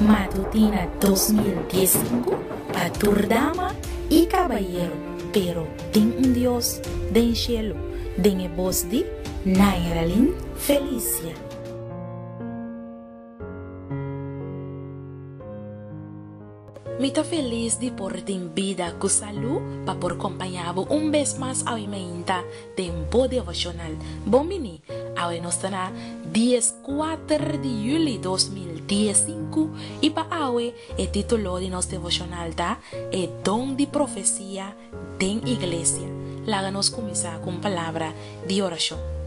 Matutina 2015 para Turdama y Caballero, pero tem un Dios den cielo, den voz de Nairalin Felicia. Mita feliz de por din vida com saúde para por acompanhar um vez mais ao emenda tempo devocional. Bom mini, ao nós na 14 de julho de 2015 e para awe o título de nosso devocional tá é Dom de Profecia den Igreja. Lá nós começar com palavra de oração.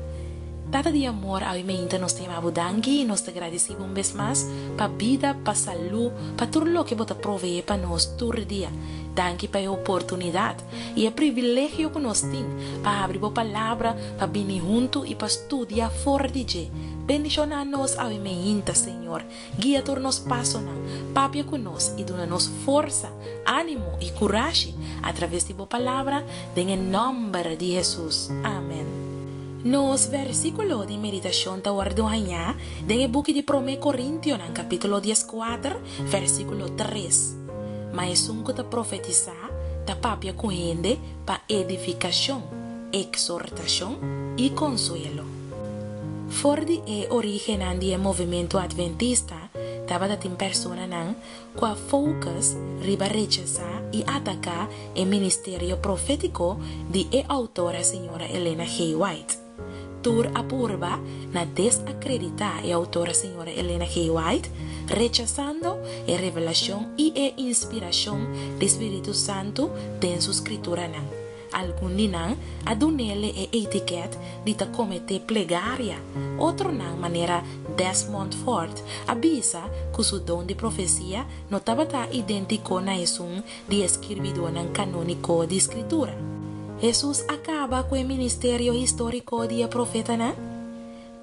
Tata de amor, obviamente, nos tema budangi, nos te agradecemos un vez más pa vida, pa salud, pa todo lo que vos provee pa nos todo dia. Danke pa oportunidad e é privilégio que nos tem pa abrir a palavra, pa venir junto e pa estudiar fora de je. Bendicionar nos obviamente, Senhor. Guia por nos passo não. Papia conosco e dona nos força, ânimo e coragem através de boa palavra, em nome de Jesus. Amém. Nos versículos de meditación ta guardohanha den el buque de 1 Corintios en capítulo 14, versículo 3. Mas un ta profetiza ta papia coende pa edificación, exhortación y consuelo. Fordi e origen del movimiento adventista, tava da tim persona nan qua focus riba rechazar y atacar el ministerio profético de e autora señora Elena G. White. Tur apurba na desacreditar a autora senhora Helena G. White, rechazando a revelação e a inspiração do Espírito Santo em sua escritura. Não. Algum dinang adunele e etiqueta de ta comete plegária. Outro não maneira Desmond Ford avisa que o dom de profecia não estava idêntico na um de escribidor canônico de escritura. Jesús acaba con el ministerio histórico de profeta. ¿no?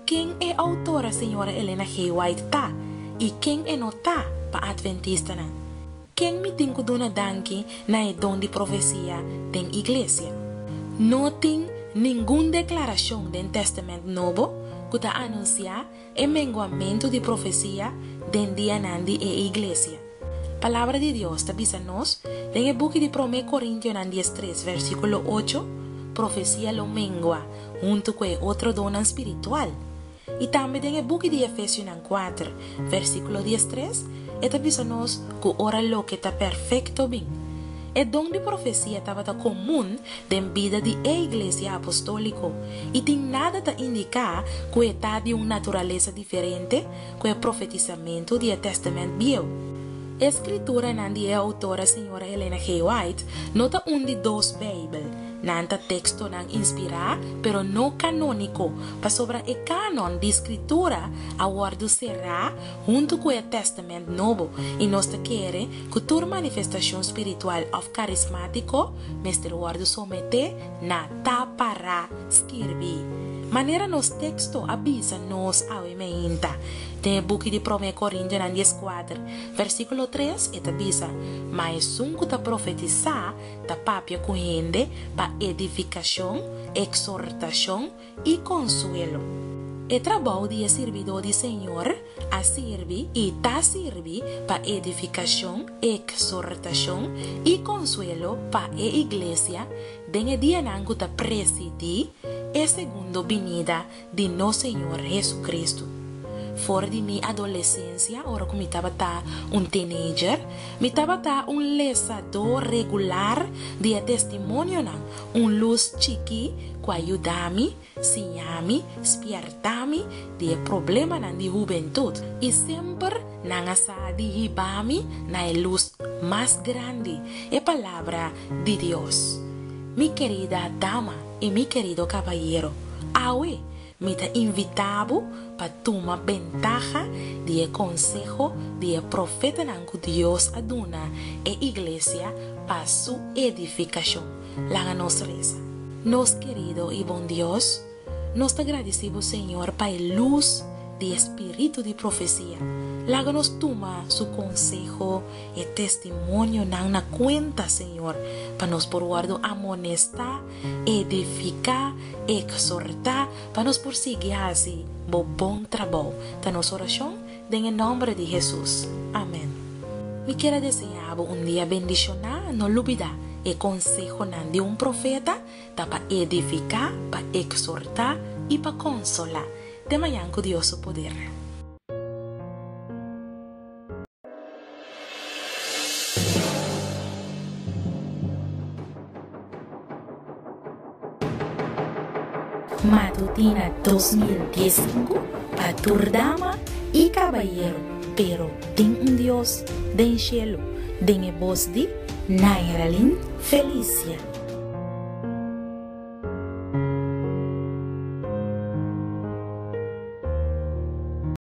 ¿Quién es autora, señora Elena G. White? ¿Y quién es nota para adventista? ¿no? ¿Quién me tengo una danki na el don de profecía den iglesia? No tiene ninguna declaración del Testamento Nuevo que anuncia el menguamiento de profecía den día nandi e iglesia. Palabra de Dios, nos en el buque de 1 Corintios 13, versículo 8, profecía lo mengua, junto con otro don espiritual. Y también en el buque de Efesios 4, versículo 13, esta nos que ora lo que está perfecto bien. El don de profecía estaba común en vida de la iglesia apostólica y tiene nada que indicar que está de una naturaleza diferente que el profetizamiento del Testamento Viejo. Escritura nandi é autora senhora Helena G. White nota um de dos Bible. Nanta texto nan inspira, pero no canônico, para sobre o canon de escritura, aguardo será junto com o Testamento Novo, e nós te quer que toda manifestação espiritual of carismático, mestre guardo somete na tapará escrever. Maneira nos texto avisa nos ao emenda. Tem buque de 1 Coríntios 14, versículo 3, e avisa, mas um que profetizar, ta papia com gente, para edificação, exortação e consuelo. E trabalho de servidor de Senhor a servir e ta servir para edificação, exortação e consuelo para a igreja, den dia nango ta presidir é segundo vinida de nosso Senhor Jesucristo. Fora de minha adolescência, ora como estava tá um teenager, me estava tá um lesador regular de testemunho, não? um luz chiqui que ajuda-me, sinha-me, me de problema não de juventude e sempre não asa de ribar-me na luz mais grande, é palavra de Deus. Mi querida dama, e mi querido caballero, awe, me te para tomar ventaja de consejo de profeta nangu Dios aduna e iglesia para su edificación. La nos reza. Nos querido y buen Dios, nos agradecemos Señor para la luz de espíritu de profecía. Láganos toma su consejo y testimonio en una cuenta, Señor, para nos por guardo amonestar, edificar, exhortar, para nos por seguir así, bom trabalho. Da nossa oração, en el nombre de Jesús. Amén. Me quiero desear un día bendicionado, no olvida el consejo de un profeta para edificar, para exhortar y para consolar. De mañana con Dios su poder. Matutina 2015 Paturdama y Caballero, pero ten un Dios den cielo, den voz de Nairalin Felicia.